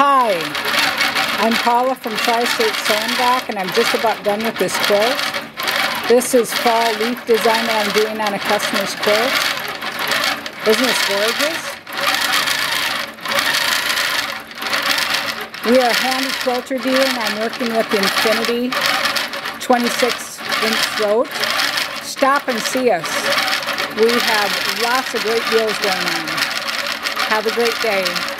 Hi, I'm Paula from Tri-State Sandback and I'm just about done with this quilt. This is fall leaf design that I'm doing on a customer's quilt. Isn't this gorgeous? We are a Handi Quilter and I'm working with the Infinity 26 inch throat. Stop and see us. We have lots of great deals going on. Have a great day.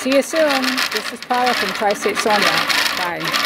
See you soon. This is Paula from Tri-State Dock. Bye.